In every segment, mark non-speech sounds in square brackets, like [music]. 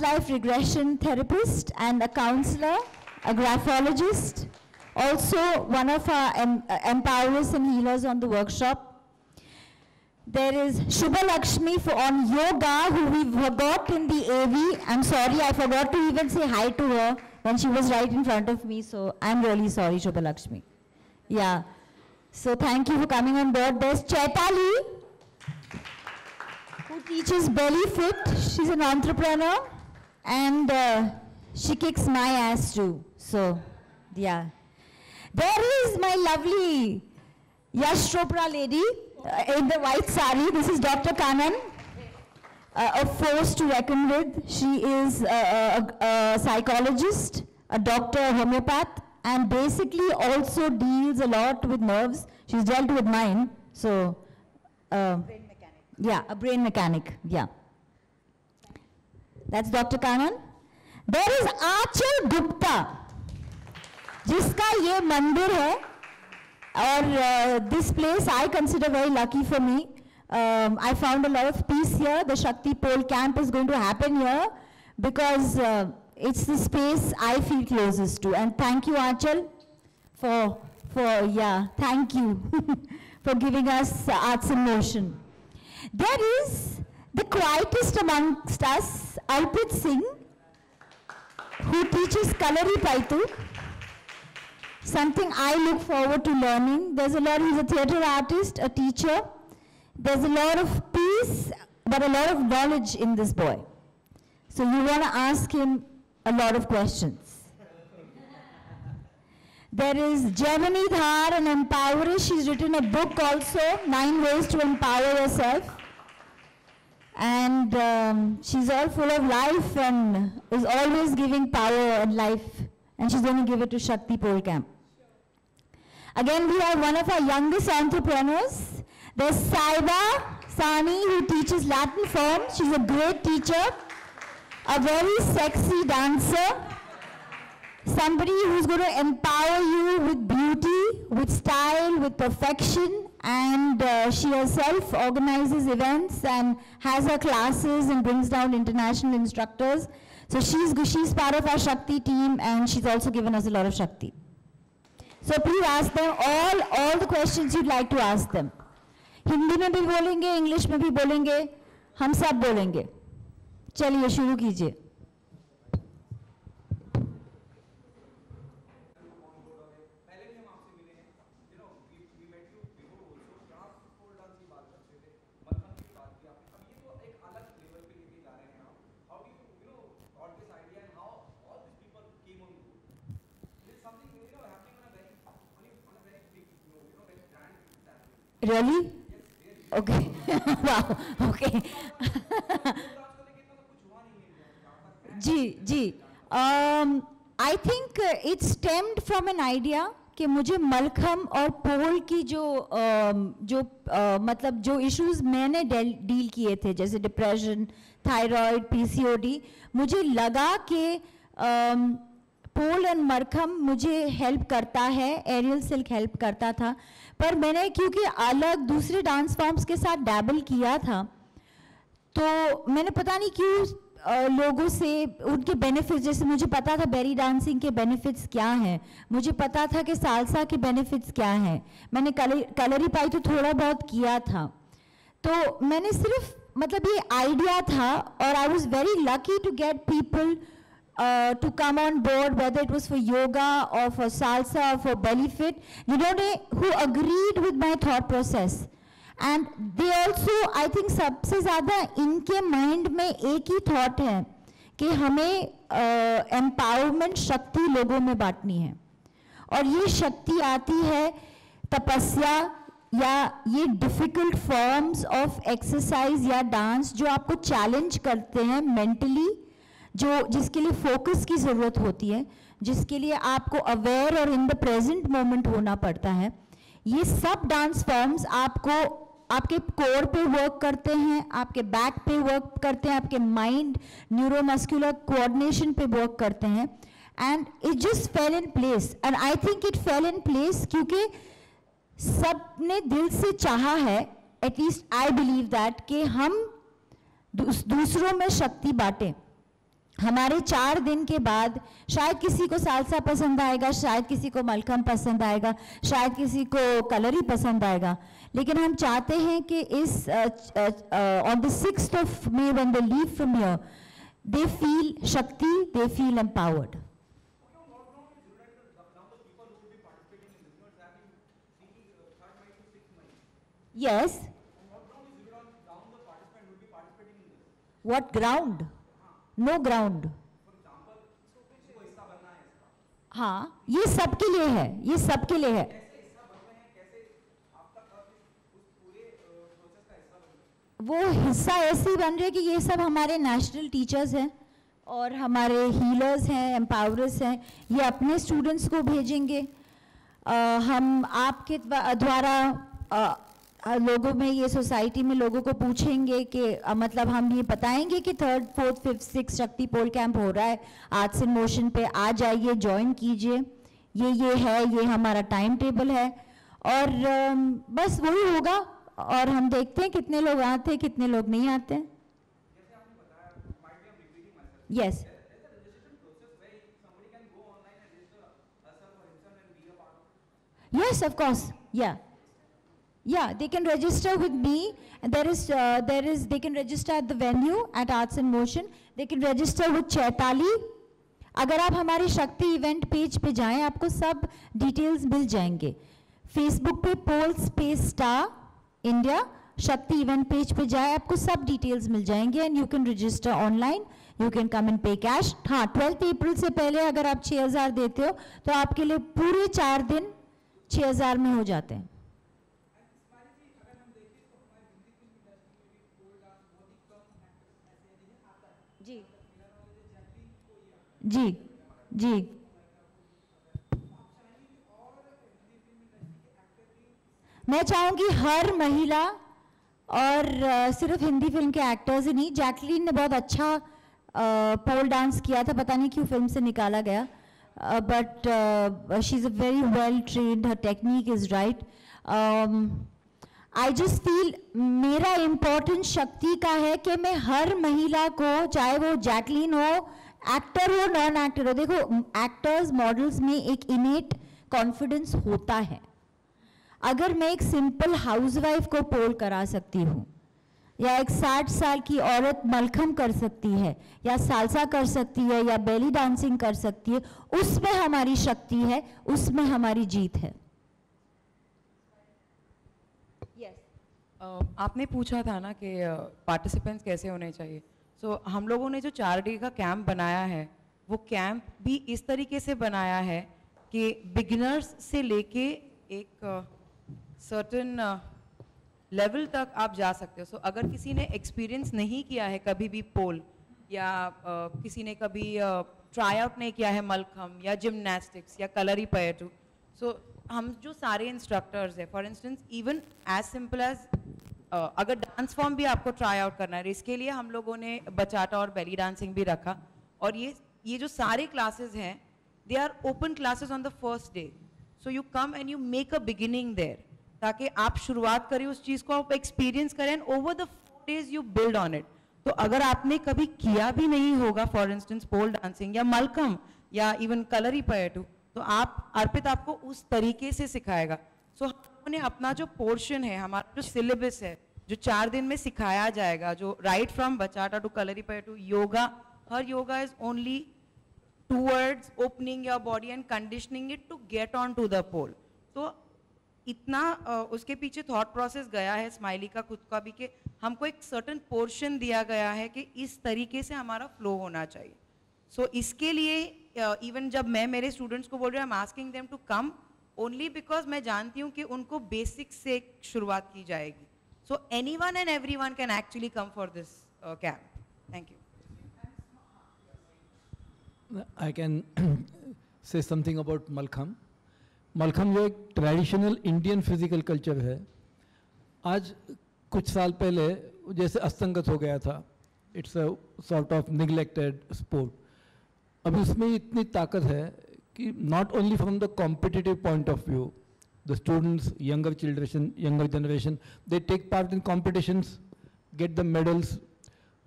life regression therapist and a counselor, a graphologist, also one of our em- empowerers and healers on the workshop. There is Shubha Lakshmi for on yoga, who we forgot in the AV. I'm sorry, I forgot to even say hi to her when she was right in front of me. So I'm really sorry, Shubha Lakshmi. Yeah. So thank you for coming on board. There's Chaitali, who teaches belly fit. She's an entrepreneur and uh, she kicks my ass too. So, yeah. There is my lovely Yash Chopra lady uh, in the white sari. This is Dr. Kanan, uh, a force to reckon with. She is a, a, a psychologist, a doctor, a homeopath, and basically also deals a lot with nerves. She's dealt with mine, so. Uh, yeah, a brain mechanic. Yeah. That's Dr. Kanan. There is Achal Gupta, जिसका ये मंदिर है और this place I consider very lucky for me. Um, I found a lot of peace here. The Shakti Pole camp is going to happen here because uh, it's the space I feel closest to. And thank you, Achal, for, for yeah, thank you for giving us uh, Arts in Motion. There is the quietest amongst us, Alpit Singh, who teaches Kalari Paitu, something I look forward to learning. There's a lot, he's a theater artist, a teacher. There's a lot of peace, but a lot of knowledge in this boy. So you want to ask him a lot of questions. There is Gemini Dhar, an empowerer. She's written a book also, Nine Ways to Empower Yourself. And um, she's all full of life and is always giving power and life. And she's going to give it to Shakti Pole Camp. Again, we have one of our youngest entrepreneurs. There's Saiba Sani, who teaches Latin form. She's a great teacher, a very sexy dancer somebody who's going to empower you with beauty, with style, with perfection, and uh, she herself organizes events and has her classes and brings down international instructors. So she's, she's part of our Shakti team and she's also given us a lot of Shakti. So please ask them all, all the questions you'd like to ask them. Hindi में भी बोलेंगे English में भी बोलेंगे हम सब बोलेंगे चलिए शुरू कीजिए Really? Okay. [laughs] wow. Okay. [laughs] Ji ji I think it stemmed from an idea कि मुझे मलखम और पोल की जो um, जो uh, मतलब जो इश्यूज़ मैंने डील किए थे जैसे डिप्रेशन थायराइड पीसीओडी मुझे लगा कि um, पोल एंड मरखम मुझे हेल्प करता है एरियल सिल्क हेल्प करता था पर मैंने, क्योंकि अलग दूसरे डांस फॉर्म्स के साथ डैबल किया था तो मैंने पता नहीं क्यों लोगों से, उनके बेनिफिट्स जैसे मुझे पता था बेरी डांसिंग के बेनिफिट्स क्या हैं, मुझे पता था कि सालसा के बेनिफिट्स क्या हैं, मैंने कलरी पाई तो थोड़ा बहुत किया था तो मैंने सिर्फ़ मतलब ये आइडिया था, और I was very lucky to get people uh, to come on board, whether it was for yoga or for salsa or for belly fit, you know, who agreed with my thought process. And they also, I think, सबसे ज़्यादा इनके mind में एक ही thought है कि हमें empowerment uh, शक्ति लोगों में बांटनी है और ये शक्ति आती है तपस्या या ये डिफ़िकल्ट फॉर्म्स ऑफ़ एक्सरसाइज या डांस जो आपको चैलेंज करते हैं मेंटली जो जिसके लिए फोकस की ज़रूरत होती है, जिसके लिए आपको अवेयर और इन द प्रेजेंट मोमेंट होना पड़ता है, ये सब डांस फॉर्म्स आपको, आपके कोर पे वर्क करते हैं, आपके बैक पे वर्क करते हैं, आपके माइंड न्यूरोमस्कुलर कोऑर्डिनेशन पे वर्क करते हैं and it just fell in place and I think it fell in place क्योंकि सबने दिल से चाहा है एटलीस्ट आई बिलीव दैट कि हम दूसरों में शक्ति बांटें। हमारे चार दिन के बाद शायद किसी को सालसा पसंद आएगा शायद किसी को मलखम पसंद आएगा शायद किसी को कलर ही पसंद आएगा लेकिन हम चाहते हैं कि इस on the six of May one they leave from here they feel Shakti they feel empowered Yes. What ground? No ground. हाँ ये सबके लिए है ये सबके लिए है। वो हिस्सा ऐसे बन रहे कि ये सब हमारे नेशनल टीचर्स हैं और हमारे हीलर्स हैं एम्पावरर्स हैं। ये अपने स्टूडेंट्स को भेजेंगे। आ, हम आपके द्वारा लोगों में ये सोसाइटी में लोगों को पूछेंगे कि मतलब हम ये बताएँगे कि third fourth fifth six Shakti pole camp हो रहा है। आर्ट्स इन मोशन पे आ जाइए ज्वाइन कीजिए। ये ये है ये हमारा टाइम टेबल है। और बस वही होगा। और हम देखते हैं कितने लोग आते हैं कितने लोग नहीं आते यस यस ऑफ़ कोर्स या Yeah, they can register with me. There is, uh, there is, they can register at the venue at Arts in Motion. They can register with Chaitali. अगर आप हमारे शक्ति इवेंट पेज पे जाएँ आपको सब details मिल जाएँगे फेसबुक पे pole space star India Shakti event page पे जाए आपको सब डिटेल्स मिल जाएँगे and you can register online you can come and pay cash हाँ ट्वेल्थ अप्रैल से पहले अगर आप 6000 देते हो तो आपके लिए पूरे चार दिन 6000 में हो जाते हैं जी जी। मैं चाहूँगी हर महिला और सिर्फ़ हिंदी फ़िल्म के एक्टर्स ही नहीं जैकलीन ने बहुत अच्छा पोल डांस किया था, पता नहीं क्यों फ़िल्म से निकाला गया। But she is a very well trained her technique is right I just feel मेरा इम्पोर्टेंस शक्ति का है कि मैं हर महिला को, चाहे वो जैकलीन हो एक्टर हो नॉन एक्टर हो देखो एक्टर्स मॉडल्स में एक इनेट कॉन्फिडेंस होता है। अगर मैं एक सिंपल हाउसवाइफ को पोल करा सकती हूँ या एक साठ साल की औरत मलखम कर सकती है या सालसा कर सकती है या बेली डांसिंग कर सकती है उसमें हमारी शक्ति है उसमें हमारी जीत है। Yes. uh, आपने पूछा था ना कि पार्टिसिपेंट्स uh, कैसे होने चाहिए? सो so, हम लोगों ने जो चार डे का कैंप बनाया है वो कैंप भी इस तरीके से बनाया है कि बिगिनर्स से लेके एक सर्टन uh, लेवल uh, तक आप जा सकते हो। सो so, अगर किसी ने एक्सपीरियंस नहीं किया है कभी भी पोल या uh, किसी ने कभी ट्राई आउट नहीं किया है मलखम या जिमनास्टिक्स या कलरी पैटू सो so, हम जो सारे इंस्ट्रक्टर्स हैं for instance even as simple as अगर डांस फॉर्म भी आपको ट्राई आउट करना है इसके लिए हम लोगों ने बचाटा और बेली डांसिंग भी रखा। और ये ये जो सारे क्लासेस हैं they are open classes on the first day so you come and you make a beginning there ताकि आप शुरुआत करें उस चीज़ को आप एक्सपीरियंस करें and over the days you build on it तो अगर आपने कभी किया भी नहीं होगा फॉर इंस्टेंस पोल डांसिंग या मलकम या इवन कलरी पैटू तो आप अर्पित आपको उस तरीके से सिखाएगा। सो so, हमने अपना जो पोर्शन है हमारा जो सिलेबस है जो चार दिन में सिखाया जाएगा जो right from bachata to Kalaripayattu yoga her yoga is only towards opening your body and conditioning it to get on to the pole तो इतना उसके पीछे थॉट प्रोसेस गया है स्माइली का खुद का भी कि हमको एक सर्टन पोर्शन दिया गया है कि इस तरीके से हमारा फ्लो होना चाहिए। सो so, इसके लिए इवन uh, जब मैं मेरे स्टूडेंट्स को बोल रही हूँ I am asking them to come only because मैं जानती हूँ कि उनको बेसिक से शुरुआत की जाएगी। So anyone and everyone can actually come for this camp thank you I can say something about mallakhamb mallakhamb जो एक ट्रेडिशनल इंडियन फ़िज़िकल कल्चर है। आज कुछ साल पहले जैसे अस्तंगत हो गया था। It's a sort of neglected sport अब उसमें इतनी ताकत है not only from the competitive point of view the students, younger children, younger generation, they take part in competitions, get the medals,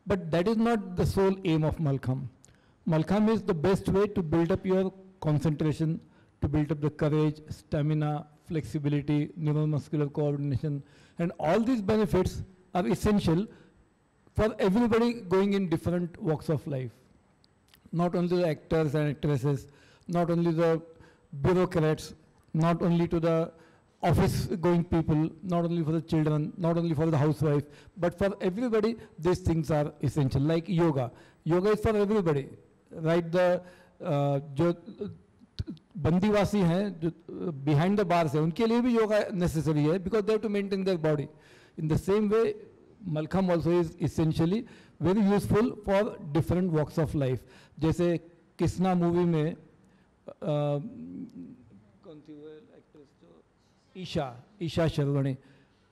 but that is not the sole aim of Malkham. Malkham is the best way to build up your concentration, to build up the courage, stamina, flexibility, neuromuscular coordination, and all these benefits are essential for everybody going in different walks of life. Not only the actors and actresses, not only the bureaucrats, not only to the office going people, not only for the children, not only for the housewife, but for everybody, these things are essential, like yoga. Yoga is for everybody, right? The uh, जो बंदीवासी हैं जो behind the bars है उनके लिए भी yoga necessary है because they to maintain their body in the same way mallakhamb also is essentially very useful for different walks of life जैसे Kisna movie में Contiwell actress Isha, Isha Sharwani.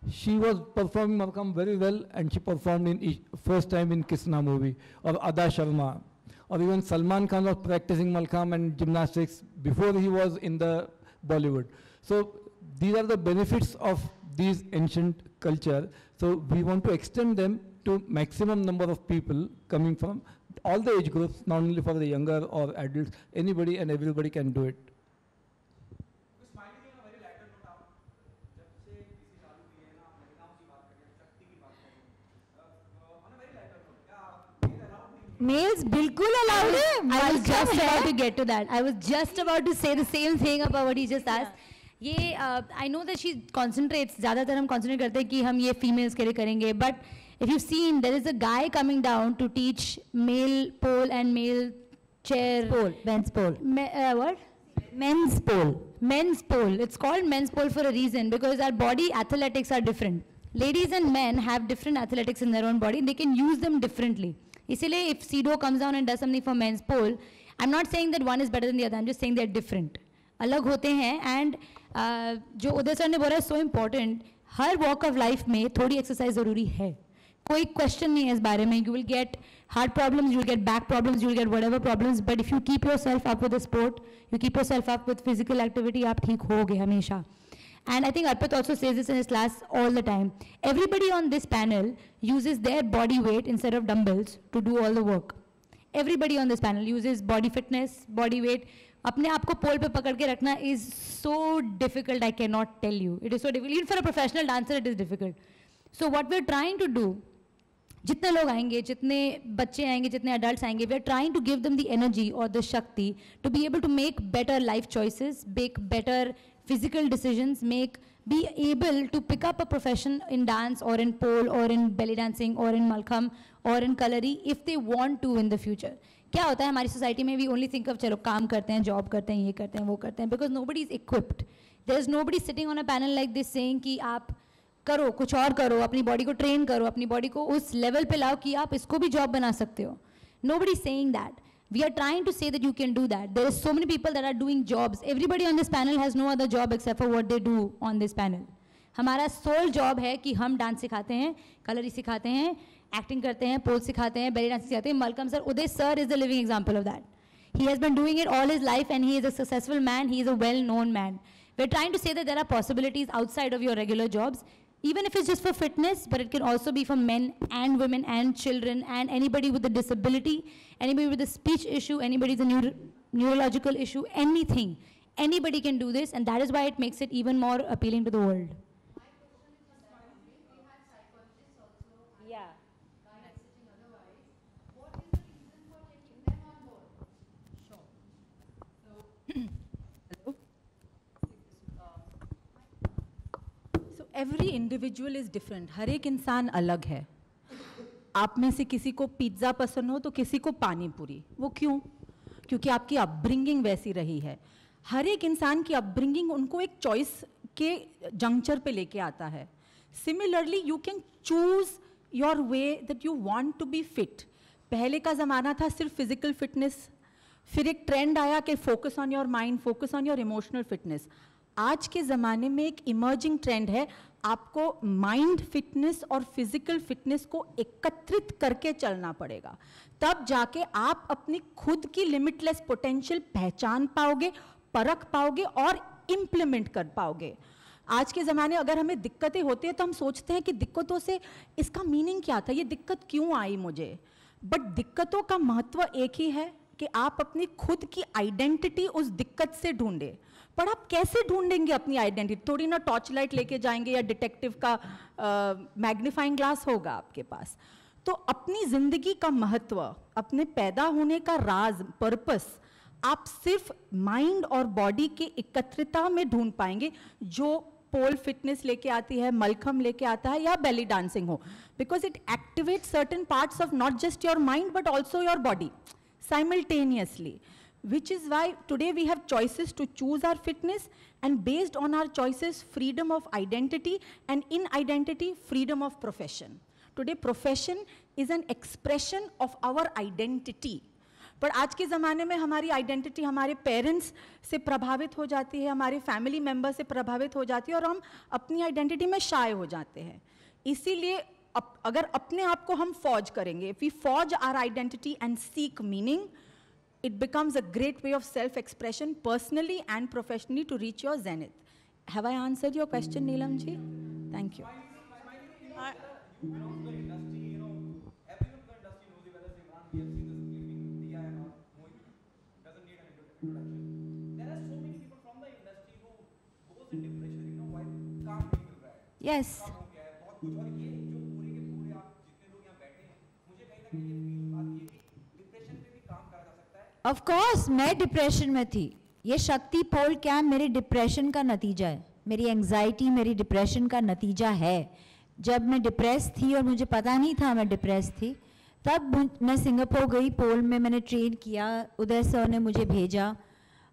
She was performing Markam very well and she performed in first time in Krishna movie or Ada Sharma. Or even Salman Khan was practicing Malcolm and gymnastics before he was in the Bollywood. So these are the benefits of these ancient culture. So we want to extend them to maximum number of people coming from all the age groups, not only for the younger or adults, anybody and everybody can do it. Males बिल्कुल allowed है I was Malcolm just है। about to get to that. I was just about to say the same thing about what he just asked. ये I know that she concentrates ज़्यादातर हम concentrate करते हैं कि हम ये फीमेल्स के लिए करेंगे but If you seen there is a guy coming down to teach male pole and male chair Pole, men's pole. what Men's pole. men's pole it's called men's pole for a reason because our body athletics are different ladies and men have different athletics in their own body they can use them differently इसीलिए if CEDO comes down and does something for men's pole I'm not saying that one is better than the other I'm just saying they're different अलग होते हैं and जो Uday sir ने बोला है सो important हर walk of life में थोड़ी एक्सरसाइज ज़रूरी है कोई क्वेश्चन नहीं है इस बारे में you will get heart problems you get back problems you will get whatever problems but if you keep yourself up with sport you keep yourself up with physical activity आप ठीक होगे हमेशा and I And I think Arpit also says this in his class all the time. Everybody on this panel uses their body weight instead of dumbbells to do all the work. Everybody on this panel uses body fitness, body weight. अपने आप को पोल पे पकड़ के रखना is so difficult I cannot tell you it is so difficult for a professional dancer it is difficult so what we are trying to do जितने लोग आएँगे, जितने बच्चे आएँगे, जितने अडल्ट आएँगे we are trying to give them the energy और the shakti to be able to make better life choices make better physical decisions, make, be able to pick up a profession in dance or in pole or in belly dancing or in malkham or in kalari if they want to in the future. क्या होता है हमारी society में we only think of चलो काम करते हैं job करते हैं, ये करते हैं, वो करते हैं because nobody is equipped there is nobody sitting on a panel like this saying कि आप करो, कुछ और करो, अपनी बॉडी को ट्रेन करो, अपनी बॉडी को उस लेवल पे लाओ कि आप इसको भी जॉब बना सकते हो। Nobody saying that we are trying to say that you can do that there is so many people that are doing jobs everybody on this panel has no other job except for they do on this panel हमारा sole job है कि हम dance सिखाते हैं कलरी सिखाते हैं acting करते हैं पोल सिखाते हैं बेरी डांस सिखाते हैं। Malcolm sir Uday sir is the living example of that he has been doing it all is life and he is a successful man he is a well known man we trying to say that there are possibilities outside of your regular jobs even if it's just for fitness, but it can also be for men and women and children and anybody with a disability, anybody with a speech issue, anybody with a neuro- neurological issue, anything. Anybody can do this, and that is why it makes it even more appealing to the world. Every individual is different हर एक इंसान अलग है। आप में से किसी को pizza पसंद हो तो किसी को पानी पूरी वो क्यों? क्योंकि आपकी अपब्रिंगिंग वैसी रही है। हर एक इंसान की अपब्रिंगिंग उनको एक चॉइस के जंक्चर पे लेके आता है। Similarly you can choose your way that you want to be fit पहले का ज़माना था सिर्फ़ फ़िज़िकल फिटनेस फिर एक ट्रेंड आया कि focus on your mind focus on your emotional fitness आज के ज़माने में एक इमर्जिंग ट्रेंड है। आपको माइंड फिटनेस और फ़िज़िकल फिटनेस को एकत्रित करके चलना पड़ेगा। तब जाके आप अपनी खुद की लिमिटलेस पोटेंशियल पहचान पाओगे, परख पाओगे और इम्प्लीमेंट कर पाओगे। आज के ज़माने अगर हमें दिक्कतें होती है तो हम सोचते हैं कि दिक्कतों से इसका मीनिंग क्या था, ये दिक्कत क्यों आई मुझे? बट दिक्कतों का महत्व एक ही है कि आप अपनी खुद की आइडेंटिटी उस दिक्कत से ढूंढे। पर आप कैसे ढूंढेंगे अपनी आइडेंटिटी? थोड़ी ना टॉर्च लाइट लेके जाएँगे या डिटेक्टिव का मैग्नीफाइंग ग्लास होगा आपके पास। तो अपनी ज़िंदगी का महत्व, अपने पैदा होने का राज पर्पस आप सिर्फ़ माइंड और बॉडी के एकत्रिता में ढूंढ पाएँगे। जो पोल फिटनेस लेके आती है मलखम लेके आता है या बेली डांसिंग हो। Because it activate certain parts of not just your mind but also your body simultaneously which is why today we have choices to choose our fitness and based on our choices freedom of identity and in identity freedom of profession today profession is an expression of our identity पर आज के ज़माने में हमारी identity हमारे parents से प्रभावित हो जाती है हमारे फैमिली मेंबर से प्रभावित हो जाती है और हम अपनी आइडेंटिटी में शाये हो जाते हैं इसीलिए अगर अपने आप को हम फौज करेंगे we forge our identity and seek meaning it becomes a great way of self expression personally and professionally to reach your zenith. Have I answered your question, Neelam ji? Thank you. Yes. Of course मैं depression में थी। ये शक्ति पोल camp मेरे depression का नतीजा है। मेरी anxiety मेरी डिप्रेशन का नतीजा है। जब मैं डिप्रेस थी और मुझे पता नहीं था मैं डिप्रेस थी तब मैं सिंगापुर गई पोल में मैंने ट्रेन किया। उदय सर ने मुझे भेजा।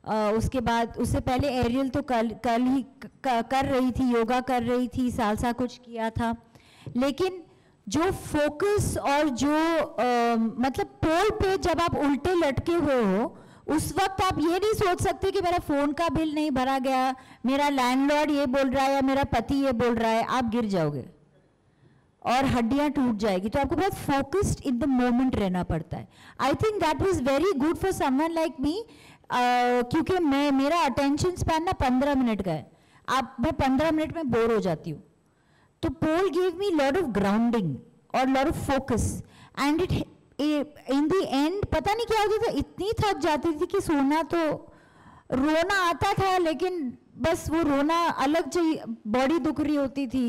अ, उसके बाद उससे पहले एरियल तो कल कल ही कर रही थी योगा कर रही थी सालसा कुछ किया था। लेकिन जो फोकस और जो अ, मतलब पोल पे जब आप उल्टे लटके हुए हो उस वक्त आप ये नहीं सोच सकते कि मेरा फ़ोन का बिल नहीं भरा गया मेरा लैंडलॉर्ड ये बोल रहा है या मेरा पति ये बोल रहा है आप गिर जाओगे। और हड्डियाँ टूट जाएगी। तो आपको बहुत फोकस्ड इन द मोमेंट रहना पड़ता है। I think that was very good for someone like me क्योंकि मैं मेरा अटेंशन स्पैन ना पंद्रह मिनट का है। आप मैं पंद्रह मिनट में बोर हो जाती हूँ। तो pole gave me lot of grounding और lot of focus and it in the end पता नहीं क्या होता था इतनी थक जाती थी कि सोना तो रोना आता था लेकिन बस वो रोना अलग चाहिए बॉडी दुख रही होती थी।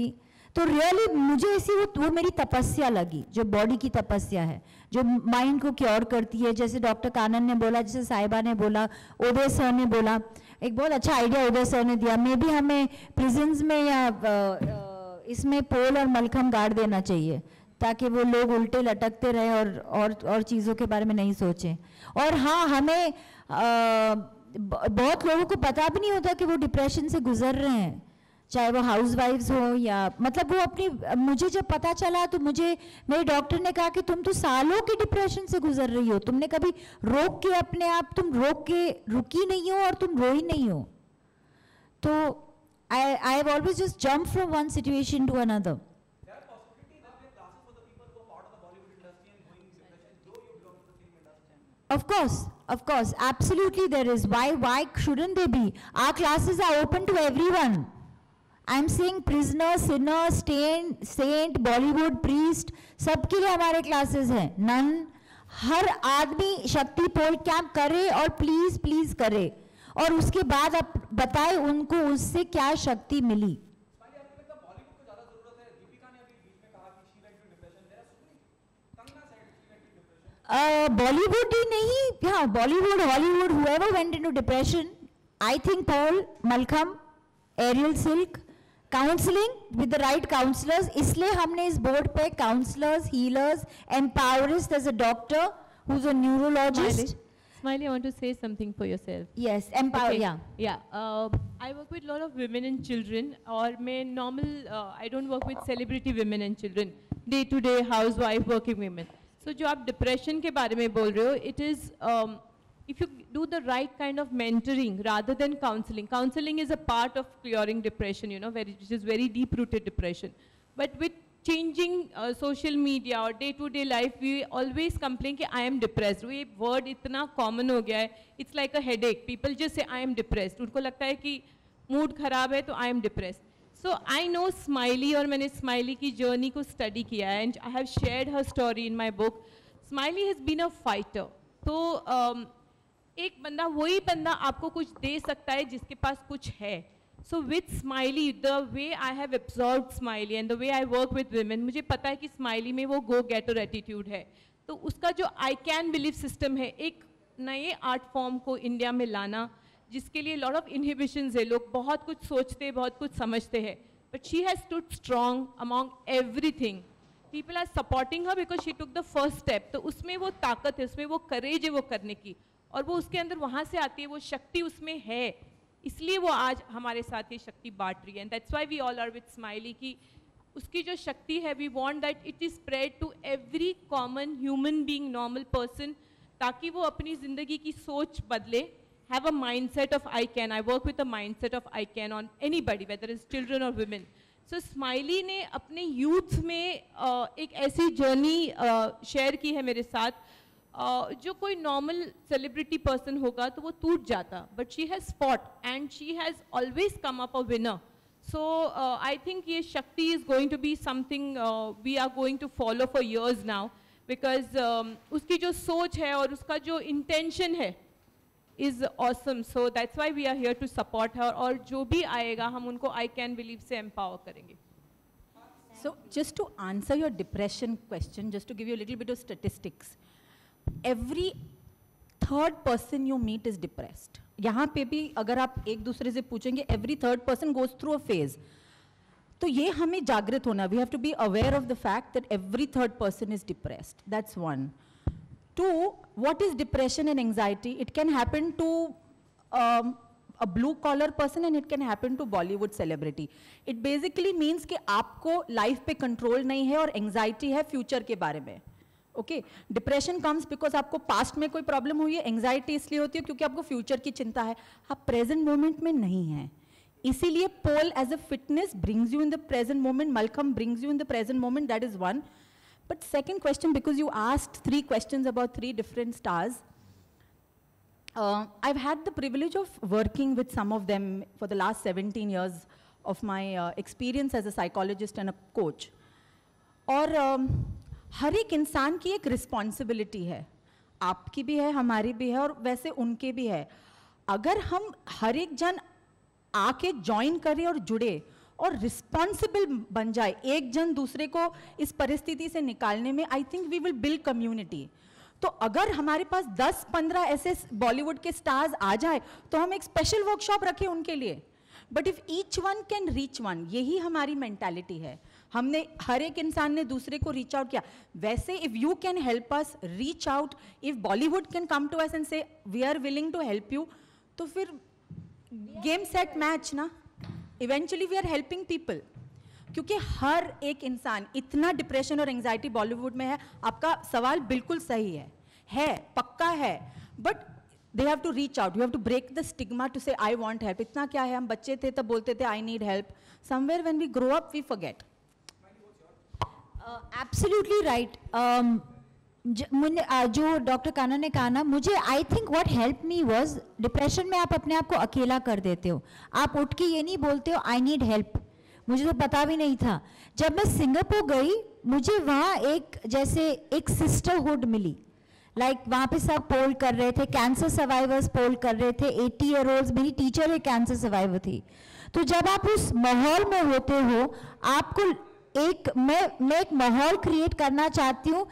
तो रियली मुझे ऐसी वो वो मेरी तपस्या लगी जो बॉडी की तपस्या है जो माइंड को क्योर करती है। जैसे डॉक्टर कानन ने बोला जैसे साहिबा ने बोला उदय सर ने बोला एक बहुत अच्छा आइडिया उदय सर ने दिया। मे भी हमें प्रिजन्स में या अ, अ, इसमें पोल और मलखम गाड़ देना चाहिए, ताकि वो लोग उल्टे लटकते रहे और और और चीज़ों के बारे में नहीं सोचें। और हाँ हमें ब- बहुत लोगों को पता भी नहीं होता कि वो डिप्रेशन से गुजर रहे हैं, चाहे वो हाउस वाइफ्स हो या मतलब वो अपनी, मुझे जब पता चला तो मुझे, मेरे डॉक्टर ने कहा कि तुम तो सालों के डिप्रेशन से गुजर रही हो, तुमने कभी रोक के अपने आप, तुम रोक के रुकी नहीं हो और तुम रोई नहीं हो। तो I I have always just jump from one situation to another Of course, of course, absolutely there is. Why, why shouldn't they be? Our classes are open to everyone. I'm saying prisoner, sinner, saint, saint, Bollywood, priest, सबके लिए हमारे classes हैं none हर आदमी शक्ति pole camp करे और please please करे और उसके बाद आप बताए उनको उससे क्या शक्ति मिली। बॉलीवुड ही नहीं हाँ Bollywood, Hollywood, whoever went into depression I think Paul mallakhamb aerial silk counselling with the right counsellors इसलिए हमने इस बोर्ड पे counsellors healers empowerist as a doctor who is a neurologist Smiley, I want to say something for yourself. Yes empower Okay. Yeah Yeah. Uh, I work with a lot of women and children, or may normal. Uh, I don't work with celebrity women and children. Day to day housewife working women. So जो आप depression के बारे में बोल रहे हो, it is um, if you do the right kind of mentoring rather than counseling. Counseling is a part of curing depression, you know, very, which is very deep-rooted depression. But with changing social media और day to day life we always complain कि I am depressed ये word इतना common हो गया है। It's like a headache people जिस से I am depressed उनको लगता है कि मूड खराब है तो I am depressed so I know Smiley और मैंने स्माइली की जर्नी को स्टडी किया है and I have share her story in my book Smiley has been a fighter तो um, एक बंदा, वही बंदा आपको कुछ दे सकता है जिसके पास कुछ है। So with Smiley the way I have absorb Smiley and the way I work with women मुझे पता है कि स्माइली में वो गो गेटर एटीट्यूड है। तो उसका जो आई कैन बिलीव सिस्टम है, एक नए आर्ट फॉर्म को इंडिया में लाना, जिसके लिए लॉट ऑफ़ इनहिबिशंस है, लोग बहुत कुछ सोचते, बहुत कुछ समझते हैं। But she has stood strong among everything people are supporting her because she took the first step तो उसमें वो ताकत है, उसमें वो करेज है वो करने की। और वो उसके अंदर वहाँ से आती है, वो शक्ति उसमें है। इसलिए वो आज हमारे साथ ये शक्ति बांट रही है। And that's why we all are with Smiley की उसकी जो शक्ति है we want that it is spread to every common human being normal person ताकि वो अपनी ज़िंदगी की सोच बदले। Have a mindset of I can I work I a mindset of I can on anybody whether is children और women so Smiley ने अपने यूथ में एक ऐसी जर्नी शेयर की है मेरे साथ। जो कोई नॉर्मल सेलिब्रिटी पर्सन होगा तो वो टूट जाता but she has spot and she has always come up a winner so I think ये Shakti is going to be something we are going to follow for years now because उसकी जो सोच है और उसका जो इंटेंशन है is awesome so that's why we are here to support her और जो भी आएगा, हम उनको आई कैन बिलीव से एम्पावर करेंगे. So just to answer your depression question just to give you little bit of statistics every third person you meet is depressed यहाँ पे भी अगर आप एक दूसरे से पूछेंगे every third person goes through a phase तो ये हमें जागृत होना we have to be aware of the fact that every third person is depressed that's one two what is depression and anxiety it can happen to a blue collar person and it can happen to Bollywood celebrity it basically means कि आपको life पे control नहीं है और एंगजाइटी है future के बारे में. ओके डिप्रेशन कम्स बिकॉज़ आपको पास्ट में कोई प्रॉब्लम हुई है एंग्जाइटी इसलिए होती है क्योंकि आपको फ्यूचर की चिंता है। आप प्रेजेंट मोमेंट में नहीं है। इसीलिए pole as a fitness brings you in the present moment mallakhamb brings you in the present moment that is one but second question because you asked three question about three different stars I had the privilege of working with some of them for the last seventeen years of my experience as a psychologist and a coach और uh, हर एक इंसान की एक responsibility है। आपकी भी है, हमारी भी है और वैसे उनके भी है। अगर हम हर एक जन आके ज्वाइन करें और जुड़े और रिस्पॉन्सिबल बन जाए, एक जन दूसरे को इस परिस्थिति से निकालने में I think we will build community तो अगर हमारे पास 10-15 ऐसे बॉलीवुड के स्टार्स आ जाए तो हम एक स्पेशल वर्कशॉप रखें उनके लिए। But if each one can reach one यही हमारी मेंटालिटी है। हमने हर एक इंसान ने दूसरे को रीच आउट किया। वैसे if you can help us reach out if Bollywood can come to us and say we are willing to help you तो फिर गेम सेट मैच ना? Eventually we are helping people क्योंकि हर एक इंसान इतना डिप्रेशन और एंजाइटी बॉलीवुड में है, आपका सवाल बिल्कुल सही है। है, पक्का है। But they have to reach out you have to break the stigma to say I want help इतना क्या है? हम बच्चे थे तब बोलते थे I need help somewhere when we grow up we forget absolutely right मुझे जो डॉक्टर काना ने कहा ना मुझे I think what help me was depression में आप अपने आप को अकेला कर देते हो। आप उठ के ये नहीं बोलते हो आई नीड हेल्प मुझे तो पता भी नहीं था। जब मैं सिंगापुर गई मुझे वहाँ एक जैसे एक सिस्टरहुड मिली। लाइक like, वहाँ पे सब पोल कर रहे थे कैंसर सर्वाइवर्स पोल कर रहे थे 80 ईयर ओल्ड मेरी टीचर एक कैंसर सर्वाइवर थी। तो जब आप उस माहौल में होते हो आपको एक, मैं मैं एक माहौल क्रिएट करना चाहती हूँ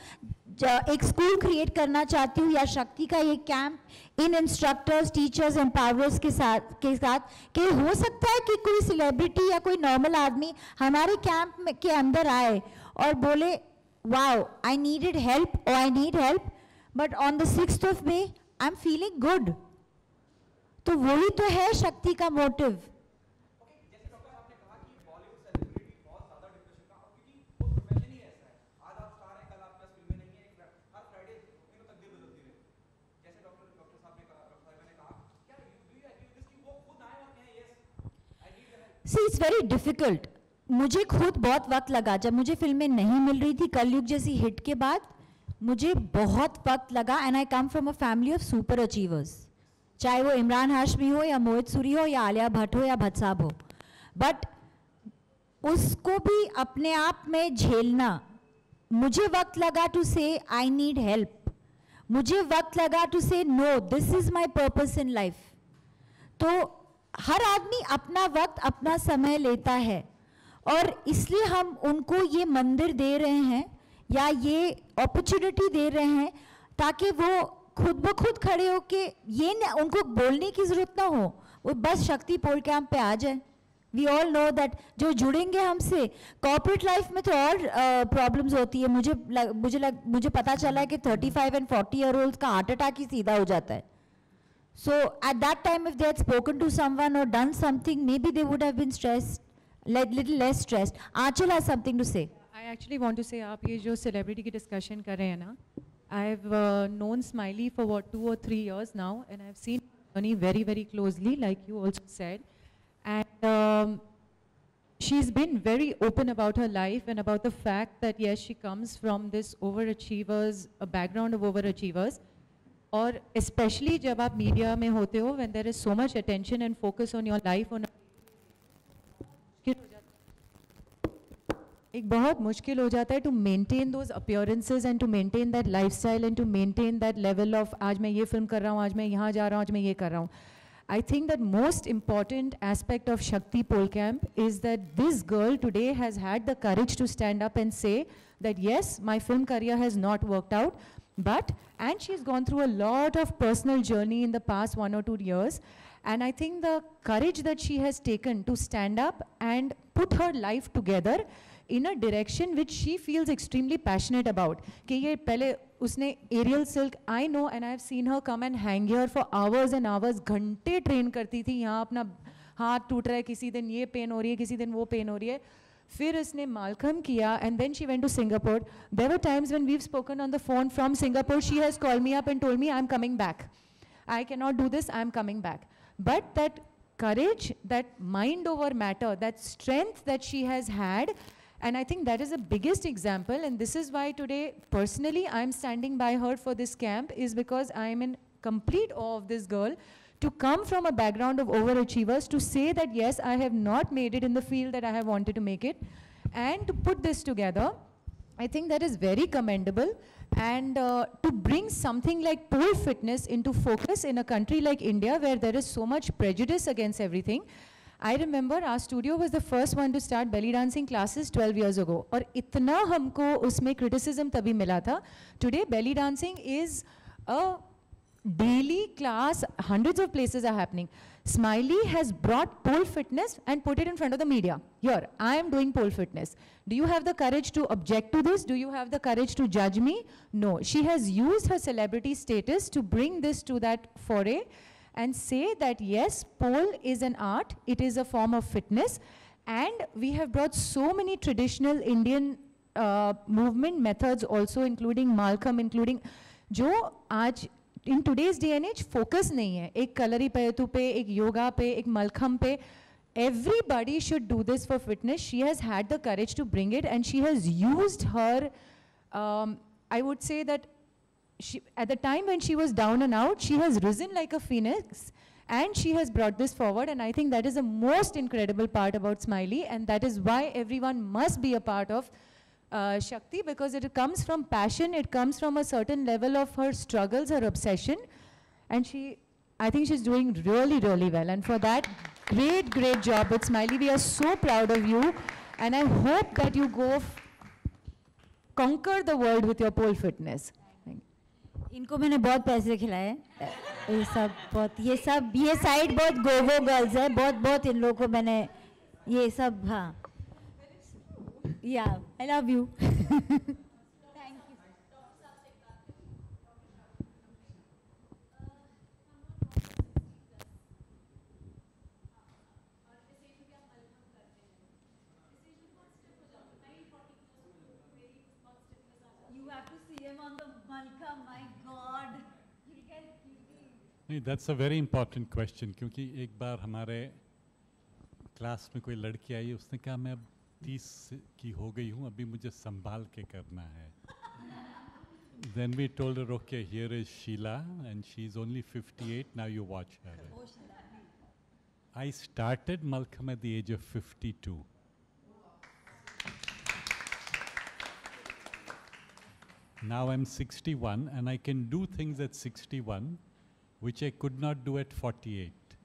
एक स्कूल क्रिएट करना चाहती हूँ, या शक्ति का ये कैंप इन इंस्ट्रक्टर्स टीचर्स एम्पावर्स के साथ के साथ, कि हो सकता है कि कोई सेलिब्रिटी या कोई नॉर्मल आदमी हमारे कैंप के अंदर आए और बोले वाओ आई नीडेड हेल्प और I need help but on the six of May I am feeling good तो वही तो है शक्ति का motive see it's very difficult मुझे खुद बहुत वक्त लगा जब मुझे फ़िल्में नहीं मिल रही थी कलयुग जैसी हिट के बाद, मुझे बहुत वक्त लगा and I come from a family of super achievers चाहे वो इमरान हाशमी हो या मोहित सूरी हो या आलिया भट्ट हो या भट्ट साहब हो. बट उसको भी अपने आप में झेलना, मुझे वक्त लगा to say I need help मुझे वक्त लगा to say no this is my purpose in life तो हर आदमी अपना वक्त अपना समय लेता है। और इसलिए हम उनको ये मंदिर दे रहे हैं या ये अपॉर्चुनिटी दे रहे हैं ताकि वो खुद ब खुद खड़े हो के ये न उनको बोलने की ज़रूरत ना हो। वो बस शक्ति पोल कैंप पे आ जाए। वी ऑल नो दैट जो जुड़ेंगे हमसे कॉर्पोरेट लाइफ में तो और प्रॉब्लम्स uh, होती है। मुझे लग, मुझे लग, मुझे पता चला है कि 35 एंड 40 ईयर ओल्ड का हार्ट अटैक ही सीधा हो जाता है। So at that time, if they had spoken to someone or done something, maybe they would have been stressed, like little less stressed. Aanchal has something to say. I actually want to say आप ये जो celebrity की discussion कर रहे हैं ना I've uh, known Smiley for what two or three years now and I've seen Johnny very very closely like you also said and um, she's been very open about her life and about the fact that yes she comes from this overachievers a background of overachievers और specially जब आप media में होते हो when there is so much attention and focus on your life on एक बहुत मुश्किल हो जाता है to maintain those appearances and to maintain that lifestyle and to maintain that level of आज मैं ये फ़िल्म कर रहा हूँ आज मैं यहाँ जा रहा हूँ आज मैं ये कर रहा हूँ। I think that most important aspect of Shakti Polkamp is that this girl today has had the courage to stand up and say that yes, my film career has not worked out, but, and she's gone through a lot of personal journey in the past one or two years. And I think the courage that she has taken to stand up and put her life together in a direction which she feels extremely passionate about. कि ये पहले उसने aerial silk, I know and I have seen her come and hang here for hours and hours, घंटे train करती थी यहाँ अपना हाथ टूट रहा है किसी दिन ये पेन हो रही है किसी दिन वो पेन हो रही है फिर इसने मालखम किया and then she went to Singapore there were times when we've spoken on the phone from Singapore she has call me up and told me I am coming back I can not do this I am coming back but that courage, that mind over matter, that strength that she has had. And I think that is the biggest example. And this is why today, personally, I'm standing by her for this camp, is because I'm in complete awe of this girl to come from a background of overachievers to say that yes, I have not made it in the field that I have wanted to make it, and to put this together, I think that is very commendable. And uh, to bring something like pole fitness into focus in a country like India where there is so much prejudice against everything, I remember our studio was the first one to start belly dancing classes 12 years ago. और इतना हमको उसमें criticism तभी मिला था. Today belly dancing is a daily class, hundreds of places are happening. Smiley has brought pole fitness and put it in front of the media. Here, I am doing pole fitness. Do you have the courage to object to this? Do you have the courage to judge me? No. She has used her celebrity status to bring this to that foray and say that yes, pole is an art, it is a form of fitness. And we have brought so many traditional Indian uh, movement methods also, including Malcolm, including जो आज in today's D N H focus नहीं है। एक कलरी पेतु पे, एक योगा पे, एक मलखम पे everybody should do this for fitness she has had the courage to bring it and she has used her I would say that at the time when she was down and out she has risen like a phoenix and she has brought this forward and I think that is a most incredible part about Smiley and that is why every one must be a part of uh, Shakti because it comes from passion, it comes from a certain level of her struggles, her obsession, and she, I think she's doing really, really well. And for that, great, great job with Smiley. We are so proud of you, and I hope that you go conquer the world with your pole fitness. इनको मैंने बहुत पैसे खिलाए ये सब बहुत ये सब ये साइड बहुत गोवो गर्ल्स है बहुत बहुत इन लोगों को मैंने ये सब हाँ Yeah, I love you. Thank you. You have to see him on the Malka, my God. नहीं that's a very important question क्योंकि एक बार हमारे क्लास में कोई लड़की आई उसने कहा मैं अब तीस की हो गई हूँ, अभी मुझे संभाल के करना है। देन वी टोल्ड रोके here is Sheela and she is only fifty eight now you watch her I started mallakhamb at the age of fifty two now I am sixty one and I can do things at sixty one which I could not do at forty eight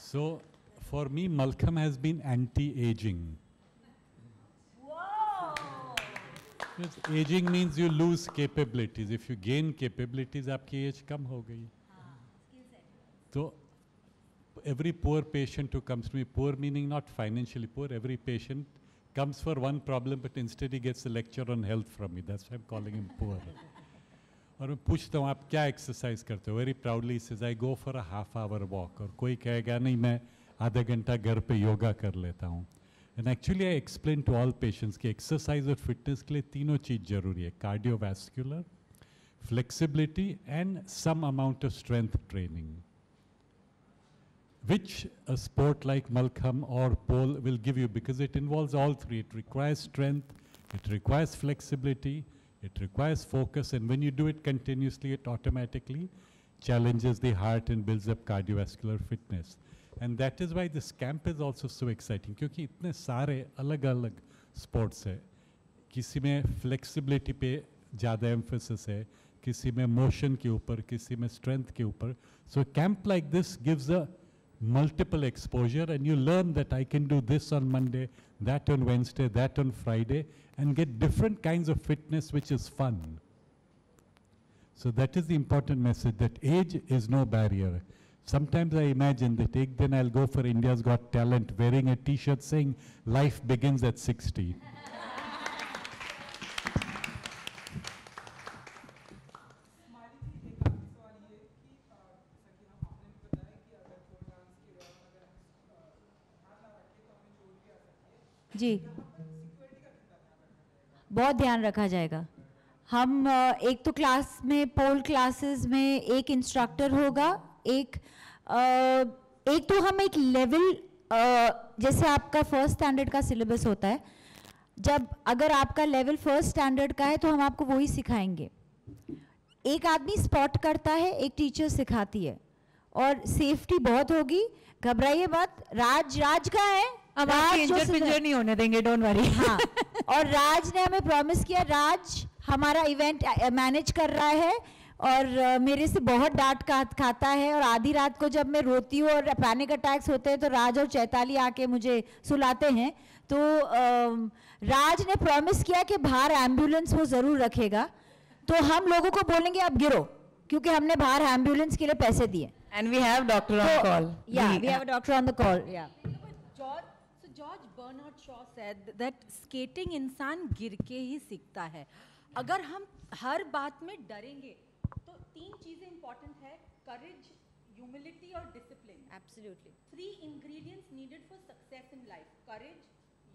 so for me, Malcolm has been anti-aging. Because aging means you lose capabilities. If you gain capabilities, आपकी age कम हो गई. So every poor patient who comes to me, poor meaning not financially poor, every patient comes for one problem, but instead he gets a lecture on health from me. That's why I'm calling him poor. और मैं पूछता हूँ आप क्या exercise करते हो very proudly says I go for a half hour walk और कोई कहेगा नहीं मैं आधा घंटा घर पे योगा कर लेता हूँ। And actually I explain to all patients कि एक्सरसाइज और फिटनेस के लिए तीनों चीज़ ज़रूरी है cardiovascular flexibility and some amount of strength training which a sport like mallakhamb और pole will give you because it involve all three it requires strength it requires flexibility it requires focus and when you do it continuously it automatically challenges the heart and build up cardiovascular fitness And that is why this camp is also so exciting क्योंकि इतने सारे अलग अलग sports है किसी में flexibility पे ज़्यादा emphasis है किसी में motion के ऊपर किसी में strength के ऊपर so a camp like this gives a multiple exposure and you learn that I can do this on Monday, that on Wednesday, that on Friday and get different kinds of fitness which is fun. So that is the important message that age is no barrier. Sometimes I imagine that ek then I'll go for India's Got Talent wearing a t-shirt saying life begins at 60. जी बहुत ध्यान रखा जाएगा हम अ, एक तो class में pole classes में एक इंस्ट्रक्टर होगा एक अ, एक तो हम एक लेवल जैसे आपका फ़र्स्ट स्टैंडर्ड का सिलेबस होता है जब अगर आपका लेवल फ़र्स्ट स्टैंडर्ड का है तो हम आपको वही सिखाएँगे। एक आदमी स्पॉट करता है एक टीचर सिखाती है और सेफ्टी बहुत होगी घबराइए बात राज राज का है अब राज पिंजर नहीं होने देंगे डोंट वरी हाँ और राज ने हमें प्रॉमिस किया राज हमारा इवेंट मैनेज कर रहा है और मेरे से बहुत डांट खाता है और आधी रात को जब मैं रोती हूँ और पैनिक अटैक्स होते हैं तो राज और चैताली आके मुझे सुलाते हैं तो राज ने प्रॉमिस किया कि बाहर एंबुलेंस वो ज़रूर रखेगा तो हम लोगों को बोलेंगे अब गिरो क्योंकि हमने बाहर एंबुलेंस के लिए पैसे दिए and So, call. Yeah, We- we have a doctor on the call. Yeah. George, so George Bernard Shaw said that इंसान गिर के ही सीखता है अगर हम हर बात में डरेंगे तीन चीज़ें इंपॉर्टेंट है करेज ह्यूमिलिटी और discipline Absolutely. Three ingredients needed for success in life courage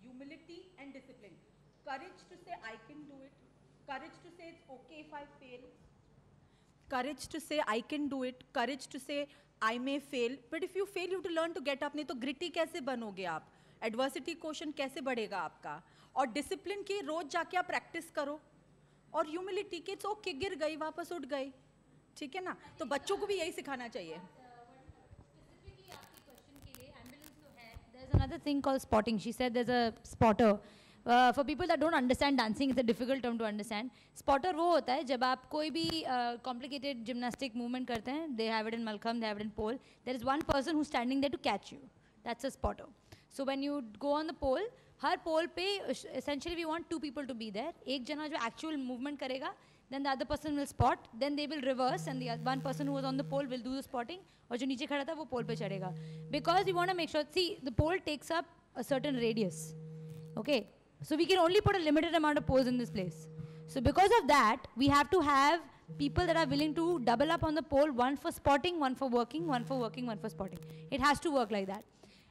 humility and discipline courage to say I can do it courage to say it's okay if I fail courage to say i can do it. Courage to say i may fail. But if you fail you have to learn to get up. नहीं तो gritty कैसे बनोगे आप? Adversity question कैसे बढ़ेगा आपका? और discipline की रोज जाके आप प्रैक्टिस करो। और ह्यूमिलिटी की इट्स ओके गिर गई वापस उठ गई। ठीक है ना तो बच्चों को भी यही सिखाना चाहिए another thing called spotting. She said there's a spotter. Uh, for people that don't understand dancing, it's a difficult term to understand. Spotter वो होता है जब आप कोई भी uh, complicated gymnastic movement करते हैं. They have it in Malcolm, they have it in pole. There is one person who's standing there to catch you. That's a spotter. So when you go on the pole, her pole पे essentially we want two people to be there. एक जना जो actual movement करेगा, then the other person will spot then they will reverse and the one person who was on the pole will do the spotting or jo niche khada tha wo pole pe chadhega because we want to make sure see the pole takes up a certain radius okay? So we can only put a limited amount of poles in this place. So because of that we have to have people that are willing to double up on the pole one for spotting one for working one for working one for spotting. It has to work like that.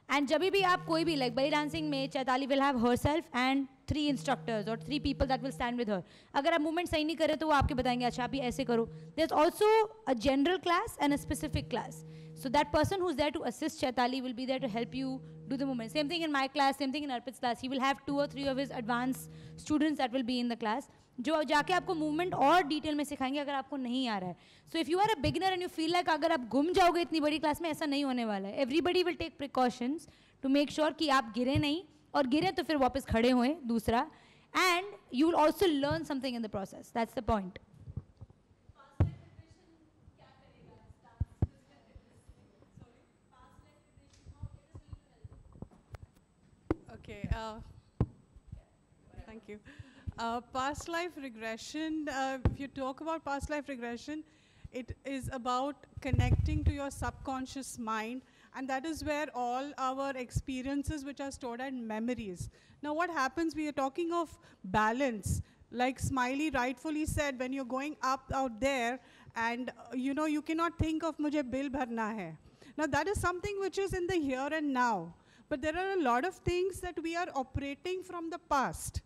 And jabhi bhi aap koi bhi like belly dancing mein chaitali will have herself and three instructors और three people that will stand with her अगर आप movement सही नहीं करें तो वो आपके बताएँगे अच्छा आप ऐसे करो. There also a general class and a specific class so that person who's there to assist Chaitali will be there to help you do the movement same thing in my class same thing in Arpit class you will have two और three of his advance students that will be in the class जो जाके आपको movement और detail में सिखाएँगे अगर आपको नहीं आ रहा है। So if you are a beginner and you feel like अगर आप घूम जाओगे इतनी बड़ी क्लास में, ऐसा नहीं होने वाला है। Everybody will take precautions to make sure कि आप गिरे नहीं। और गिरे तो फिर वापस खड़े हुए दूसरा। And you will also learn something in the process that's the point okay thank you past life regression you talk about past life regression it is about connecting to your subconscious mind and that is where all our experiences, which are stored as memories. Now, what happens? We are talking of balance. Like Smiley rightfully said, when you're going up out there, and uh, you know, you cannot think of mujhe bill bharna hai. Now, that is something which is in the here and now. But there are a lot of things that we are operating from the past.